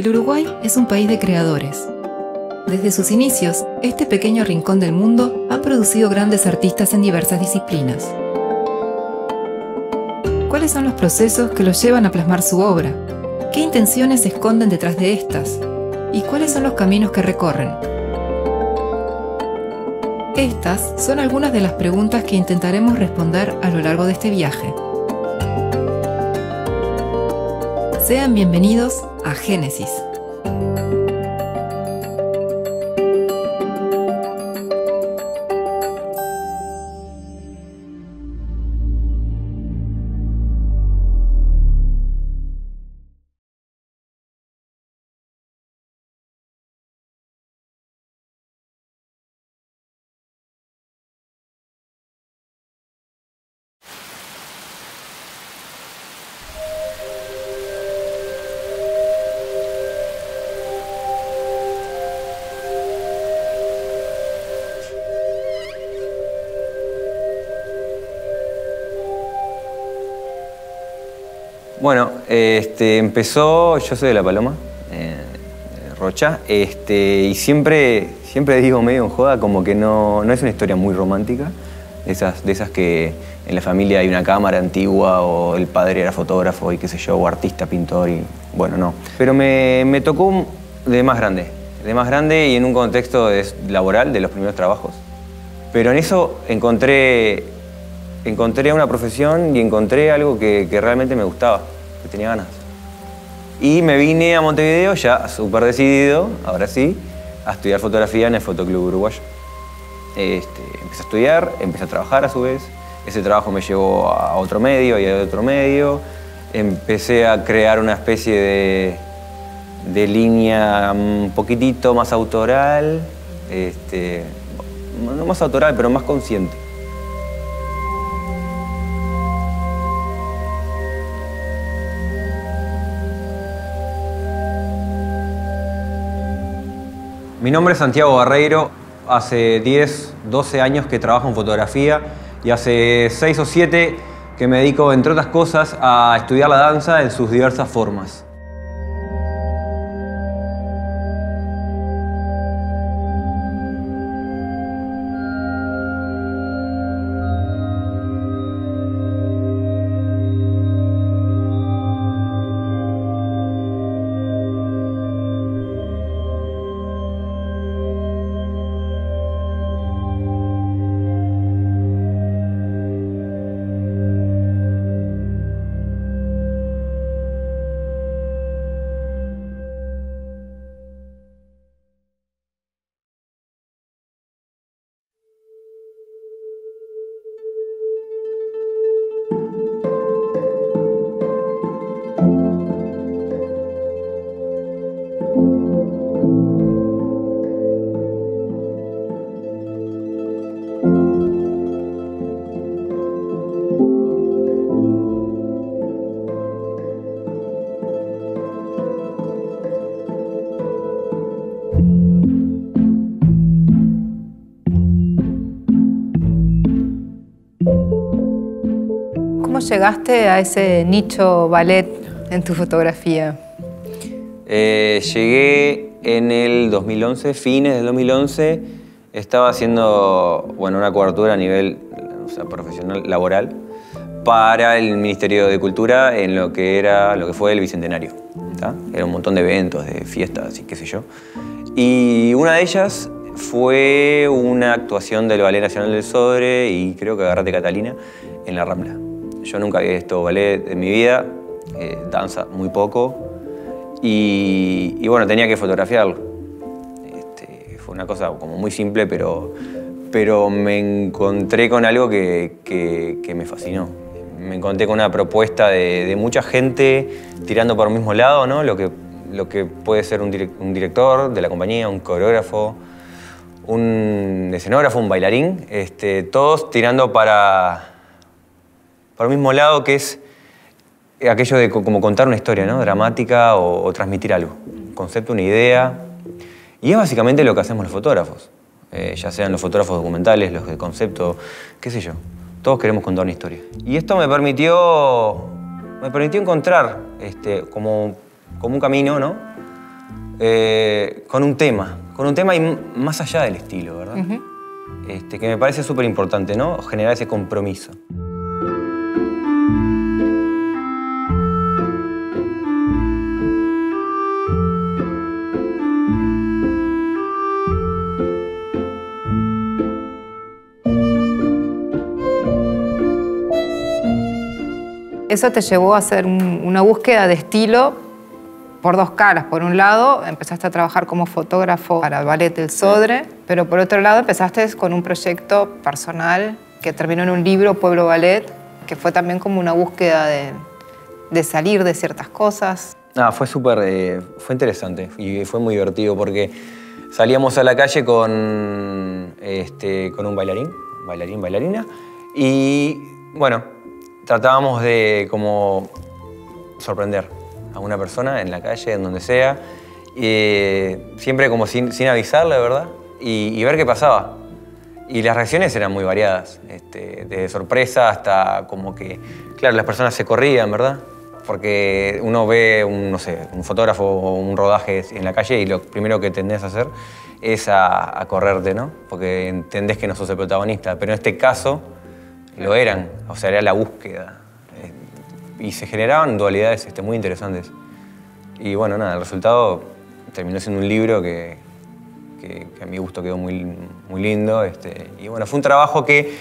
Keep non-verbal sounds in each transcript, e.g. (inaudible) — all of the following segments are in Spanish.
El Uruguay es un país de creadores. Desde sus inicios, este pequeño rincón del mundo ha producido grandes artistas en diversas disciplinas. ¿Cuáles son los procesos que los llevan a plasmar su obra? ¿Qué intenciones se esconden detrás de estas? ¿Y cuáles son los caminos que recorren? Estas son algunas de las preguntas que intentaremos responder a lo largo de este viaje. Sean bienvenidos Génesis. Bueno, este, empezó, yo soy de La Paloma, eh, Rocha, este, y siempre, siempre digo medio en joda como que no, no es una historia muy romántica, de esas, de esas que en la familia hay una cámara antigua o el padre era fotógrafo y qué sé yo, o artista, pintor y bueno, no. Pero me, me tocó de más grande, de más grande y en un contexto laboral de los primeros trabajos. Pero en eso encontré, encontré una profesión y encontré algo que, realmente me gustaba, que tenía ganas. Y me vine a Montevideo ya súper decidido, ahora sí, a estudiar fotografía en el Fotoclub Uruguayo. Este, empecé a estudiar, empecé a trabajar a su vez. Ese trabajo me llevó a otro medio y a otro medio. Empecé a crear una especie de, de línea un poquitito más autoral, este, no más autoral, pero más consciente. Mi nombre es Santiago Barreiro. Hace 10, 12 años que trabajo en fotografía y hace 6 o 7 que me dedico, entre otras cosas, a estudiar la danza en sus diversas formas. ¿Cómo llegaste a ese nicho ballet en tu fotografía? Eh, llegué en el 2011, fines del 2011. Estaba haciendo bueno, una cobertura a nivel profesional, laboral, para el Ministerio de Cultura en lo que, era, lo que fue el Bicentenario. ¿tá? Era un montón de eventos, de fiestas y qué sé yo. Y una de ellas fue una actuación del Ballet Nacional del Sodre y creo que Agarrate Catalina en la Rambla. Yo nunca había visto ballet en mi vida, eh, danza muy poco, y, bueno, tenía que fotografiarlo. Este, fue una cosa como muy simple, pero, pero me encontré con algo que, me fascinó. Me encontré con una propuesta de, mucha gente tirando por el mismo lado, ¿no? Lo que, lo que puede ser un director de la compañía, un coreógrafo, un escenógrafo, un bailarín, este, todos tirando para, para el mismo lado que es aquello de co- como contar una historia, ¿no? Dramática o, o transmitir algo. Un concepto, una idea. Y es básicamente lo que hacemos los fotógrafos. Eh, ya sean los fotógrafos documentales, los de concepto, qué sé yo. Todos queremos contar una historia. Y esto me permitió, me permitió encontrar este, como, como un camino, ¿no? eh, con un tema, con un tema y más allá del estilo, ¿verdad? este, que me parece súper importante, ¿no? Generar ese compromiso. Eso te llevó a hacer una búsqueda de estilo por dos caras. Por un lado, empezaste a trabajar como fotógrafo para el Ballet del Sodre, pero por otro lado empezaste con un proyecto personal que terminó en un libro, Pueblo Ballet, que fue también como una búsqueda de, salir de ciertas cosas. Ah, fue súper, eh, fue interesante y fue muy divertido porque salíamos a la calle con, este, con un bailarín, bailarín, bailarina, y bueno, tratábamos de como sorprender a una persona en la calle, en donde sea, siempre como sin, sin avisarle, ¿verdad? Y, ver qué pasaba. Y las reacciones eran muy variadas, este, desde sorpresa hasta como que, claro, las personas se corrían, ¿verdad? Porque uno ve, un, no sé, un fotógrafo o un rodaje en la calle y lo primero que tendés a hacer es a, a correrte, ¿no? Porque entendés que no sos el protagonista. Pero en este caso lo eran, o sea, era la búsqueda y se generaban dualidades este, muy interesantes. Y bueno, nada, el resultado terminó siendo un libro que, a mi gusto quedó muy, muy lindo. Este, y bueno, fue un trabajo que,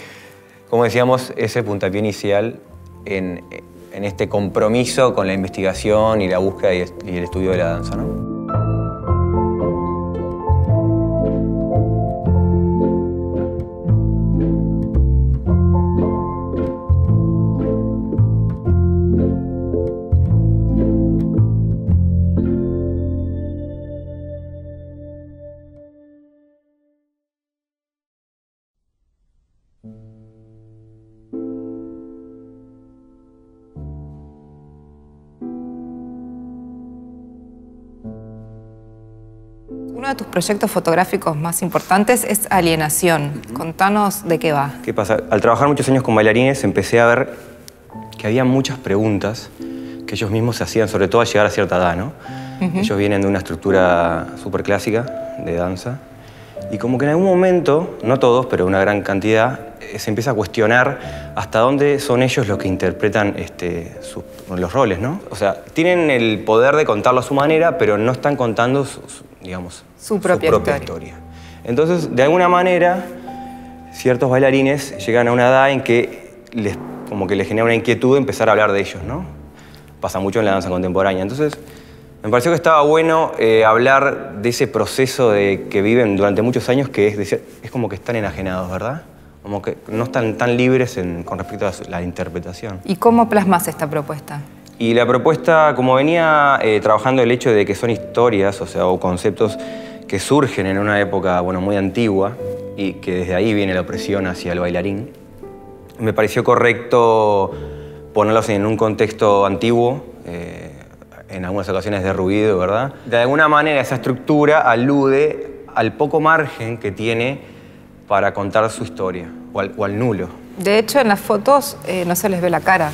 como decíamos, ese puntapié inicial en, este compromiso con la investigación y la búsqueda y, y el estudio de la danza. ¿no? Proyectos fotográficos más importantes es Alienación. Contanos de qué va. ¿Qué pasa? Al trabajar muchos años con bailarines empecé a ver que había muchas preguntas que ellos mismos se hacían, sobre todo al llegar a cierta edad, ¿no? Ellos vienen de una estructura súper clásica de danza y como que en algún momento, no todos, pero una gran cantidad, eh, se empieza a cuestionar hasta dónde son ellos los que interpretan este, los roles, ¿no? O sea, tienen el poder de contarlo a su manera, pero no están contando digamos, su propia, historia. Entonces, de alguna manera, ciertos bailarines llegan a una edad en que les, como que les genera una inquietud empezar a hablar de ellos, ¿no? Pasa mucho en la danza contemporánea. Entonces, me pareció que estaba bueno eh, hablar de ese proceso de, que viven durante muchos años, que es, decir, es como que están enajenados, ¿verdad? Como que no están tan libres con respecto a la interpretación. ¿Y cómo plasmas esta propuesta? Y la propuesta, como venía eh, trabajando el hecho de que son historias, o sea, o conceptos que surgen en una época bueno, muy antigua y que desde ahí viene la opresión hacia el bailarín, me pareció correcto ponerlos en un contexto antiguo, eh, en algunas ocasiones de ruido, ¿verdad? De alguna manera esa estructura alude al poco margen que tiene para contar su historia, o al, nulo. De hecho, en las fotos eh, no se les ve la cara.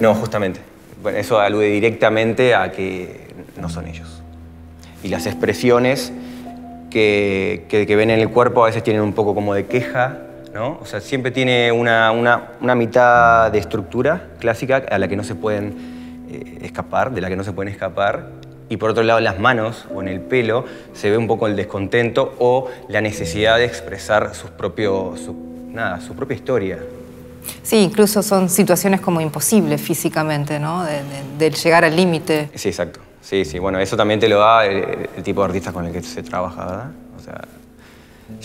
No, justamente bueno, eso alude directamente a que no son ellos. Y las expresiones que, que, ven en el cuerpo a veces tienen un poco como de queja, ¿no? O sea, siempre tiene una, una, mitad de estructura clásica a la que no se pueden eh, escapar, de la que no se pueden escapar, y por otro lado en las manos o en el pelo se ve un poco el descontento o la necesidad de expresar sus propios, nada, su propia historia. Sí, incluso son situaciones como imposibles físicamente, ¿no? De, llegar al límite. Sí, exacto. Sí, sí. Bueno, eso también te lo da el, tipo de artista con el que se trabaja, ¿verdad? O sea,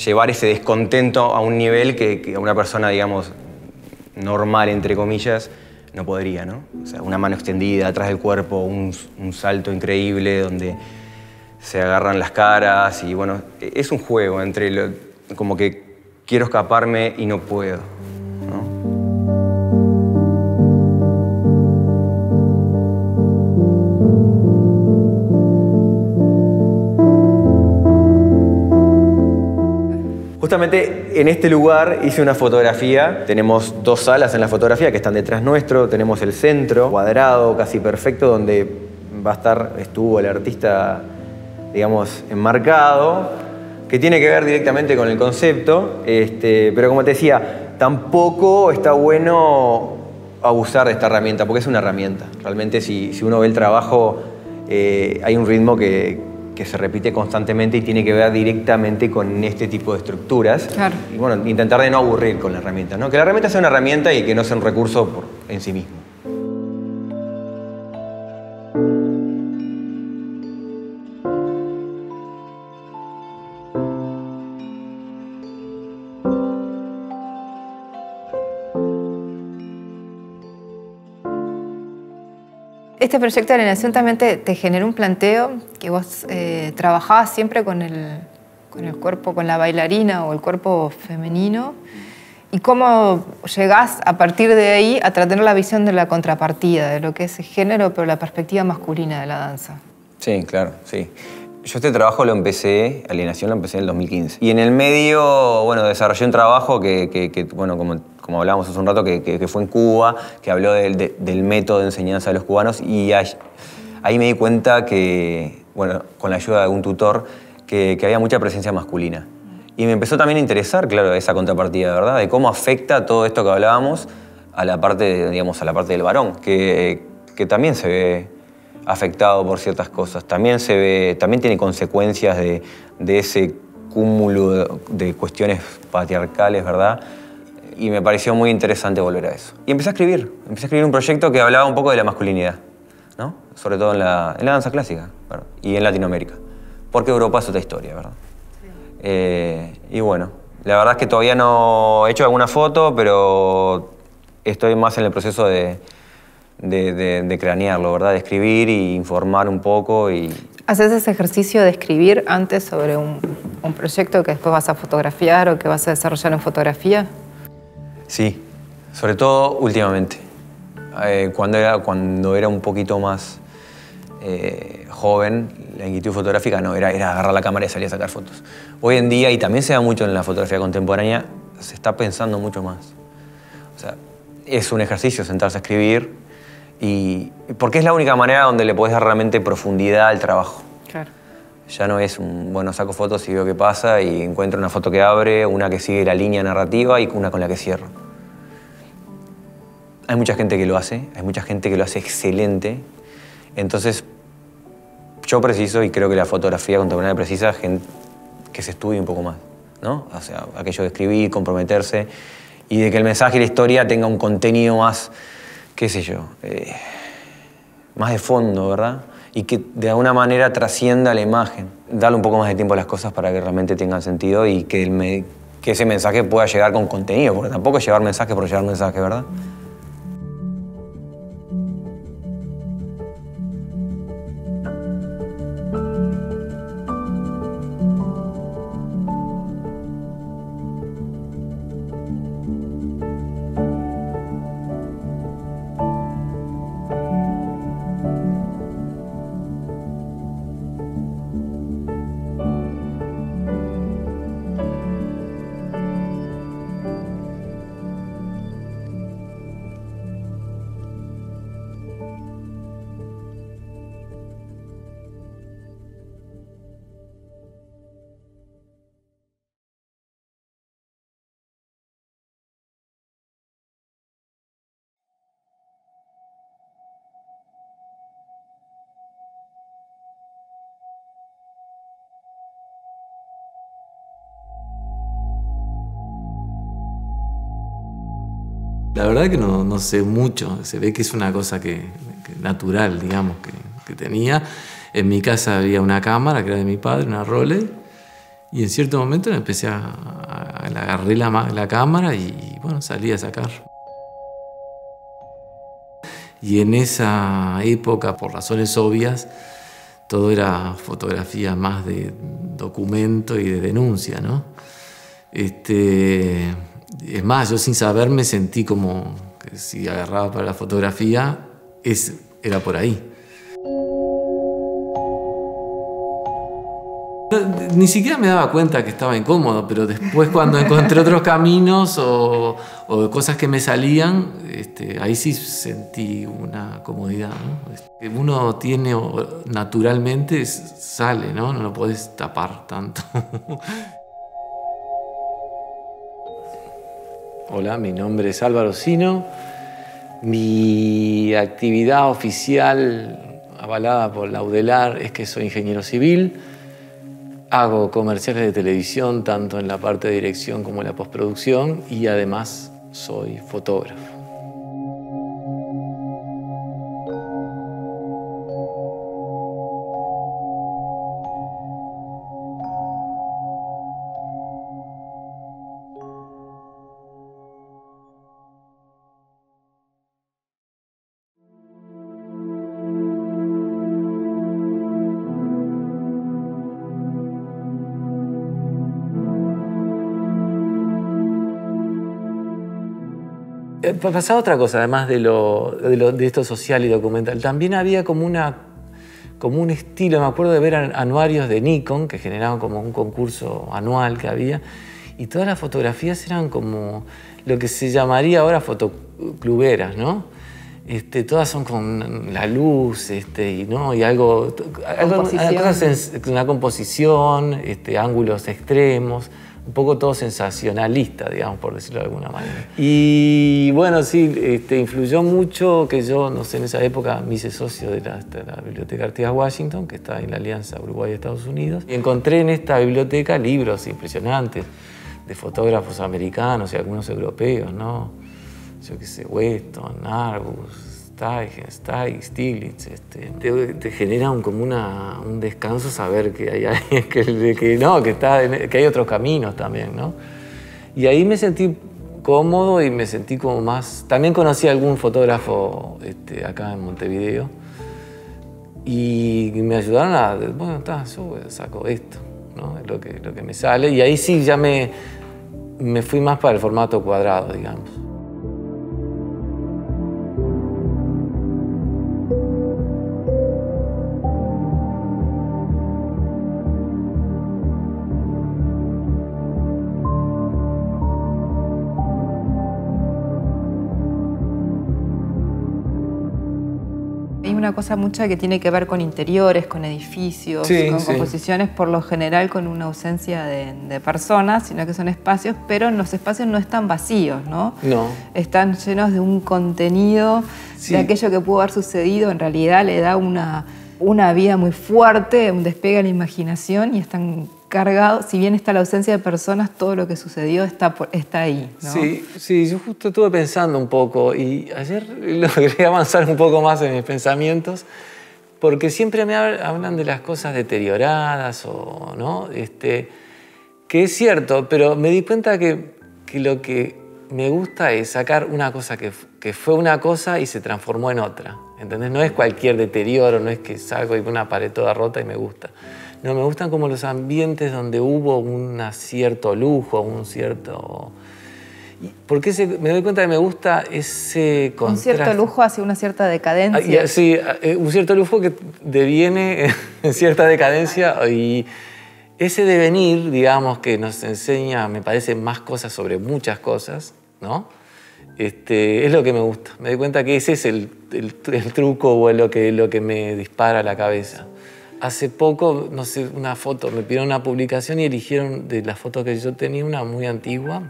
llevar ese descontento a un nivel que, a una persona, digamos, normal, entre comillas, no podría, ¿no? O sea, una mano extendida atrás del cuerpo, un, un salto increíble donde se agarran las caras y, bueno, es un juego entre lo, como que quiero escaparme y no puedo. Justamente en este lugar hice una fotografía. Tenemos dos salas en la fotografía que están detrás nuestro. Tenemos el centro, cuadrado, casi perfecto, donde va a estar, estuvo el artista digamos, enmarcado, que tiene que ver directamente con el concepto, este, pero como te decía, tampoco está bueno abusar de esta herramienta, porque es una herramienta. Realmente si, si uno ve el trabajo, eh, hay un ritmo que, que se repite constantemente y tiene que ver directamente con este tipo de estructuras. Claro. Y bueno, intentar de no aburrir con la herramienta, ¿no? Que la herramienta sea una herramienta y que no sea un recurso por, en sí mismo. Este proyecto de alineación también te, te generó un planteo que vos eh, trabajabas siempre con el, con el cuerpo, con la bailarina o el cuerpo femenino. ¿Y cómo llegás a partir de ahí a tratar la visión de la contrapartida, de lo que es el género, pero la perspectiva masculina de la danza? Sí, claro, sí. Yo este trabajo lo empecé, Alienación lo empecé en el 2015. Y en el medio, bueno, desarrollé un trabajo que- que, bueno, como, como hablábamos hace un rato, que, fue en Cuba, que habló del, de- del método de enseñanza de los cubanos y ahí, me di cuenta que, bueno, con la ayuda de un tutor, que, que había mucha presencia masculina. Y me empezó también a interesar, claro, esa contrapartida, ¿verdad? De cómo afecta todo esto que hablábamos a la parte, digamos, a la parte del varón, que, que también se ve afectado por ciertas cosas. También se ve, también tiene consecuencias de, de ese cúmulo de, de cuestiones patriarcales, ¿verdad? Y me pareció muy interesante volver a eso. Y empecé a escribir, empecé a escribir un proyecto que hablaba un poco de la masculinidad, ¿no? Sobre todo en la, en la danza clásica ¿verdad? y en Latinoamérica. Porque Europa es otra historia, ¿verdad? Eh, y bueno, la verdad es que todavía no he hecho alguna foto, pero estoy más en el proceso de, de, de- de cranearlo, ¿verdad? De escribir y informar un poco y... ¿Haces ese ejercicio de escribir antes sobre un, un proyecto que después vas a fotografiar o que vas a desarrollar en fotografía? Sí, sobre todo últimamente. Eh, cuando, era, cuando era un poquito más eh, joven, la inquietud fotográfica no, era, era agarrar la cámara y salir a sacar fotos. Hoy en día, y también se da mucho en la fotografía contemporánea, se está pensando mucho más. O sea, es un ejercicio sentarse a escribir y porque es la única manera donde le podés dar realmente profundidad al trabajo. Claro. Ya no es un, bueno, saco fotos y veo qué pasa y encuentro una foto que abre, una que sigue la línea narrativa y una con la que cierro. Hay mucha gente que lo hace, hay mucha gente que lo hace excelente. Entonces, yo preciso, y creo que la fotografía contemporánea precisa, gen- que se estudie un poco más, ¿no? O sea, aquello de escribir, comprometerse y de que el mensaje y la historia tenga un contenido más, qué sé yo, eh, más de fondo, ¿verdad? Y que de alguna manera trascienda la imagen. Darle un poco más de tiempo a las cosas para que realmente tengan sentido y que, ese mensaje pueda llegar con contenido, porque tampoco es llevar mensaje por llevar mensaje, ¿verdad? La verdad que no, no sé mucho, se ve que es una cosa que, que natural, digamos, que, que tenía. En mi casa había una cámara que era de mi padre, una Rolex, y en cierto momento empecé a, a- a- agarré la, la cámara y bueno, salí a sacar. Y en esa época, por razones obvias, todo era fotografía más de documento y de denuncia, ¿no? Este, es más, yo sin saber me sentí como que si agarraba para la fotografía, es, era por ahí. ni siquiera me daba cuenta que estaba incómodo, pero después cuando (laughs) encontré otros caminos o, cosas que me salían, este, ahí sí sentí una comodidad. ¿no? Uno tiene naturalmente, sale, ¿no? No lo puedes tapar tanto. (laughs) Hola, mi nombre es Álvaro Sino. Mi actividad oficial avalada por la UDELAR es que soy ingeniero civil. Hago comerciales de televisión tanto en la parte de dirección como en la postproducción y además soy fotógrafo. Pasaba otra cosa, además de, lo, de, esto social y documental. También había como, una, como un estilo, me acuerdo de ver anuarios de Nikon, que generaban como un concurso anual que había, y todas las fotografías eran como lo que se llamaría ahora fotocluberas, ¿no? Este, todas son con la luz este, y, ¿no? y algo, algo una composición, este, ángulos extremos un poco todo sensacionalista, digamos, por decirlo de alguna manera. Y bueno, sí, este, influyó mucho que yo, no sé, en esa época me hice socio de la, Biblioteca Artigas Washington, que está en la Alianza Uruguay-Estados Unidos, y encontré en esta biblioteca libros impresionantes de fotógrafos americanos y algunos europeos, ¿no? Yo qué sé, Weston, Argus, Steigen, Stiglitz, este, te, genera un, como una, un descanso saber que hay, que, que, no, que, está, que hay otros caminos también, ¿no? Y ahí me sentí cómodo y me sentí como más... También conocí a algún fotógrafo este, acá en Montevideo y me ayudaron a... Bueno, está, yo saco esto, ¿no? Es lo que, lo que me sale. Y ahí sí ya me, me fui más para el formato cuadrado, digamos. Una cosa mucha que tiene que ver con interiores, con edificios, con composiciones, por lo general con una ausencia de, personas, sino que son espacios, pero los espacios no están vacíos, ¿no? No. Están llenos de un contenido de aquello que pudo haber sucedido, en realidad le da una, una vida muy fuerte, un despegue a la imaginación y están cargado, si bien está la ausencia de personas, todo lo que sucedió está, está ahí. Sí, sí, yo justo estuve pensando un poco y ayer (laughs) logré avanzar un poco más en mis pensamientos porque siempre me hablan de las cosas deterioradas o no, este, que es cierto, pero me di cuenta que, que lo que me gusta es sacar una cosa que, que, fue una cosa y se transformó en otra. ¿Entendés? No es cualquier deterioro, no es que salgo y una pared toda rota y me gusta. No, me gustan como los ambientes donde hubo un cierto lujo, un cierto... Porque me doy cuenta que me gusta ese contraste. Un cierto lujo hacia una cierta decadencia. Ah, sí, eh, un cierto lujo que deviene (laughs) en cierta decadencia y ese devenir, digamos, que nos enseña, me parece, más cosas sobre muchas cosas, ¿no? Este, es lo que me gusta. Me doy cuenta que ese es el, el, truco o lo que, lo que me dispara a la cabeza. Hace poco, no sé, una foto, me pidieron una publicación y eligieron de las fotos que yo tenía una muy antigua.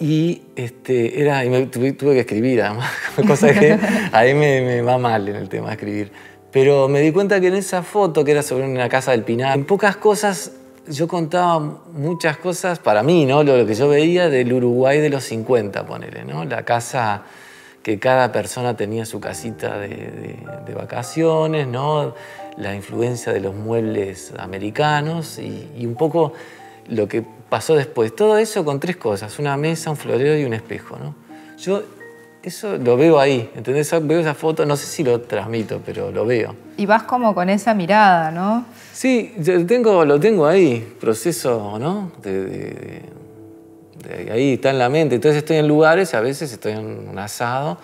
Y este, era, y me tuve, que escribir además, (laughs) cosa que (laughs) ahí me, me, va mal en el tema de escribir. Pero me di cuenta que en esa foto, que era sobre una casa del Pinar, en pocas cosas yo contaba muchas cosas para mí, ¿no? Lo, que yo veía del Uruguay de los 50, ponele, ¿no? La casa que cada persona tenía su casita de, vacaciones, ¿no? la influencia de los muebles americanos y, un poco lo que pasó después. Todo eso con tres cosas, una mesa, un florero y un espejo. ¿no? Yo eso lo veo ahí, ¿entendés? Veo esa foto, no sé si lo transmito, pero lo veo. Y vas como con esa mirada, ¿no? Sí, yo tengo, lo tengo ahí, proceso, ¿no? de, ahí está en la mente. Entonces estoy en lugares, a veces estoy en un asado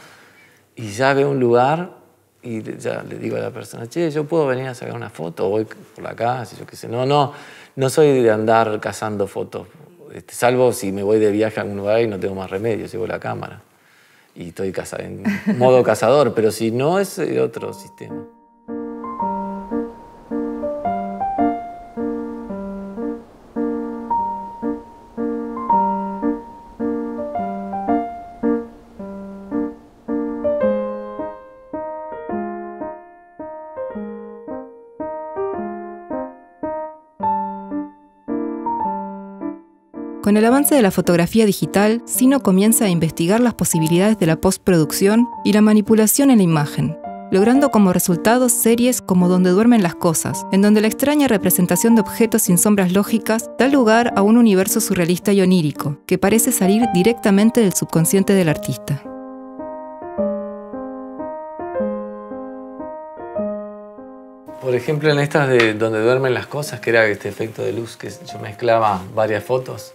y ya veo un lugar y ya le digo a la persona, che, yo puedo venir a sacar una foto, o voy por la calle, yo qué sé. No, no, no soy de andar cazando fotos, este, salvo si me voy de viaje a algún lugar y no tengo más remedio, llevo la cámara y estoy en modo cazador, pero si no es otro sistema. Con el avance de la fotografía digital, Sino comienza a investigar las posibilidades de la postproducción y la manipulación en la imagen, logrando como resultado series como Donde duermen las cosas, en donde la extraña representación de objetos sin sombras lógicas da lugar a un universo surrealista y onírico, que parece salir directamente del subconsciente del artista. Por ejemplo, en estas de donde duermen las cosas, que era este efecto de luz que yo mezclaba varias fotos,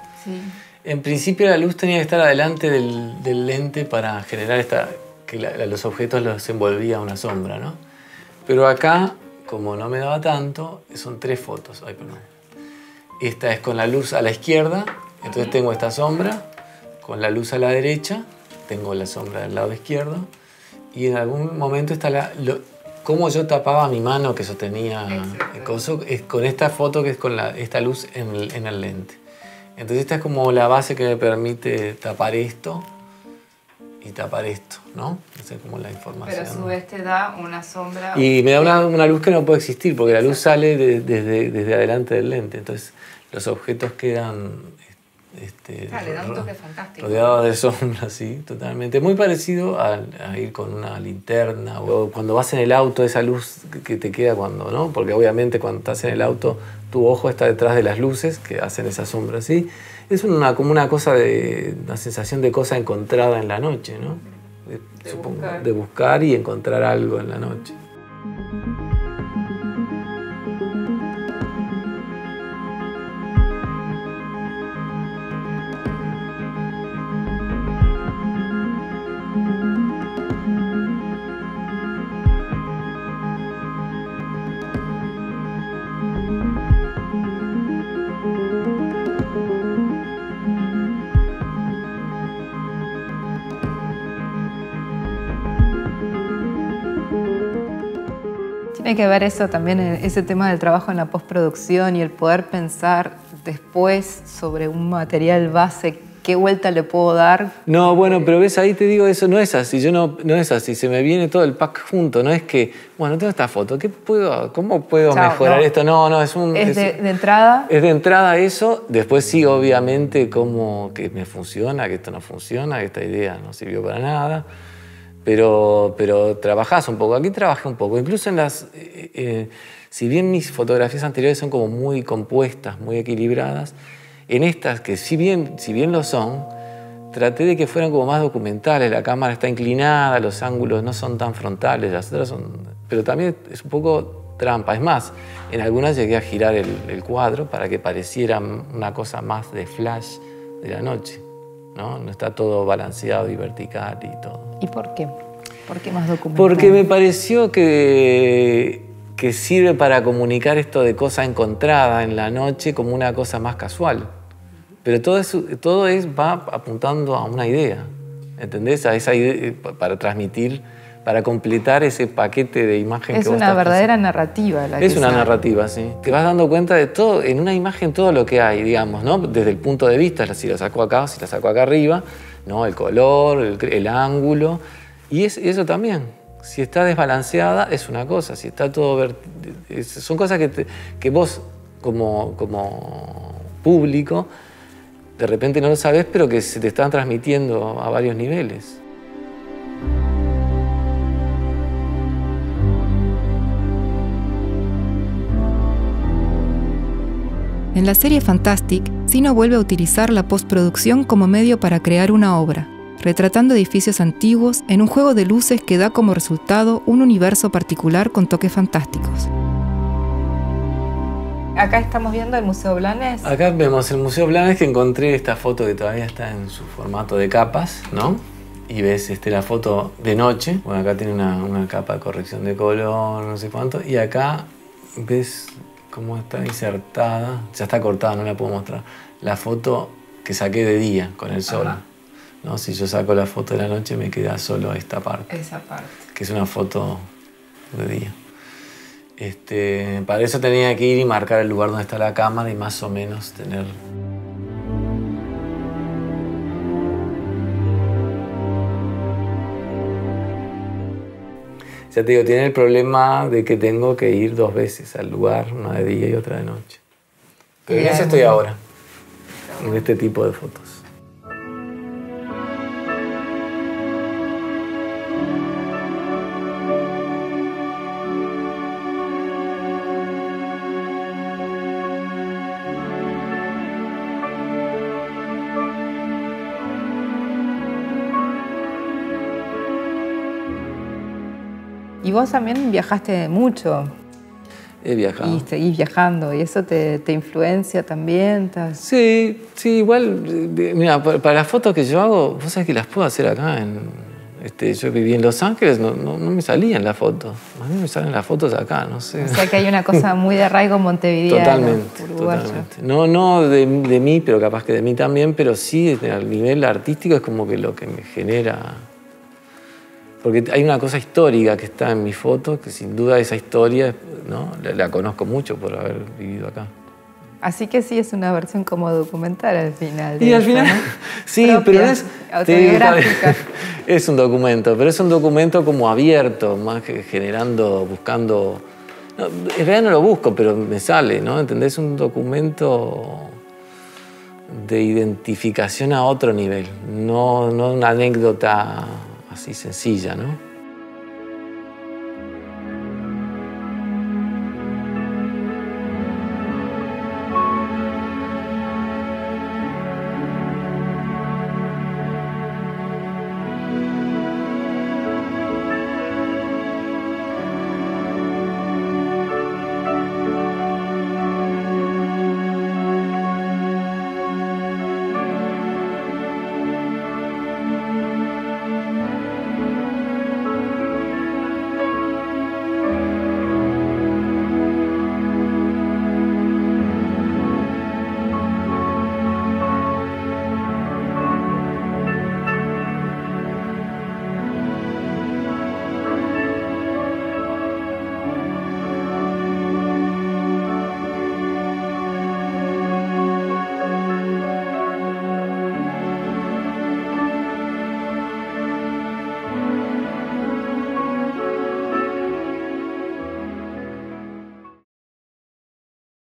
en principio la luz tenía que estar adelante del, lente para generar esta, que los objetos los envolvía una sombra, ¿no? Pero acá, como no me daba tanto, son tres fotos. Ay, perdón. Esta es con la luz a la izquierda, entonces tengo esta sombra, con la luz a la derecha, tengo la sombra del lado izquierdo, y en algún momento está la, cómo yo tapaba mi mano que sostenía el coso, es con esta foto que es con esta luz en el lente. Entonces esta es como la base que me permite tapar esto y tapar esto, ¿no? Esa es como la información. Pero a su vez te da una sombra... Y me da una, luz que no puede existir, porque la luz sale desde, desde adelante del lente. Entonces los objetos quedan este, le da un toque fantástico. Rodeado de sombras, sí, totalmente. Muy parecido a, ir con una linterna o cuando vas en el auto, esa luz que te queda cuando, ¿no? Porque obviamente cuando estás en el auto, tu ojo está detrás de las luces que hacen esa sombra, ¿sí? Es una, como una cosa de, una sensación de cosa encontrada en la noche, ¿no? de buscar y encontrar algo en la noche. Tiene que ver eso también, ese tema del trabajo en la postproducción y el poder pensar después sobre un material base, qué vuelta le puedo dar. No, bueno, pero ves, ahí te digo, eso no es así, yo no, no es así, se me viene todo el pack junto, no es que, bueno, tengo esta foto, ¿qué puedo, ¿cómo puedo mejorar esto? No, no, es un... ¿Es, de, de, entrada? Es de entrada eso, después sí, obviamente, cómo que me funciona, que esto no funciona, que esta idea no sirvió para nada pero, pero trabajás un poco. Aquí trabajé un poco. Incluso en las... Eh, eh, si bien mis fotografías anteriores son como muy compuestas, muy equilibradas, en estas, que si bien, si bien lo son, traté de que fueran como más documentales. La cámara está inclinada, los ángulos no son tan frontales, las otras son... Pero también es un poco trampa. Es más, en algunas llegué a girar el, el cuadro para que pareciera una cosa más de flash de la noche. ¿No? No está todo balanceado y vertical y todo. ¿Y por qué? ¿Por qué más documental? Porque me pareció que, que sirve para comunicar esto de cosa encontrada en la noche como una cosa más casual. Pero todo, eso, todo es, va apuntando a una idea, ¿entendés? A esa idea, para transmitir para completar ese paquete de imagen es que Es una verdadera narrativa la Es una narrativa, sí. Te vas dando cuenta de todo, en una imagen todo lo que hay, digamos, ¿no? Desde el punto de vista, si lo saco acá, si la saco acá arriba, ¿no? El color, el, ángulo. Y es, eso también. Si está desbalanceada es una cosa, si está todo... son cosas que, que vos como, como público de repente no lo sabes, pero que se te están transmitiendo a varios niveles. En la serie Fantastic, Sino vuelve a utilizar la postproducción como medio para crear una obra, retratando edificios antiguos en un juego de luces que da como resultado un universo particular con toques fantásticos. Acá estamos viendo el Museo Blanes. Acá vemos el Museo Blanes que encontré esta foto que todavía está en su formato de capas, ¿no? y ves este, la foto de noche. Bueno, acá tiene una, una capa de corrección de color, no sé cuánto. Y acá ves cómo está insertada, ya está cortada, no la puedo mostrar. La foto que saqué de día con el sol. ¿no? Si yo saco la foto de la noche me queda solo esta parte. Esa parte. Que es una foto de día. Este, para eso tenía que ir y marcar el lugar donde está la cámara y más o menos tener Ya te digo, tiene el problema de que tengo que ir dos veces al lugar, una de día y otra de noche. Pero en eso estoy ahora, en este tipo de fotos. Vos también viajaste mucho. He viajado. Y seguís viajando. ¿Y eso te, te influencia también? ¿Estás- Sí, sí, igual, mira, para, para las fotos que yo hago, vos sabés que las puedo hacer acá. En, este, yo viví en Los Ángeles, no, no, no me salían las fotos. A mí me salen las fotos acá, no sé. O sea que hay una cosa (laughs) muy de arraigo montevideano. Totalmente, uruguayo. totalmente. No, no de, de mí, pero capaz que de mí también, pero sí a nivel artístico es como que lo que me genera. Porque hay una cosa histórica que está en mi foto, que sin duda esa historia, ¿no? la, la conozco mucho por haber vivido acá. Así que sí es una versión como documental al final. Y al final, ¿no? (laughs) sí, Propia, pero es autobiográfica. (laughs) Es un documento, pero es un documento como abierto, más que generando, buscando. no, en realidad no lo busco, pero me sale, ¿no? ¿Entendés? Un documento de identificación a otro nivel, no, no una anécdota así sencilla, ¿no?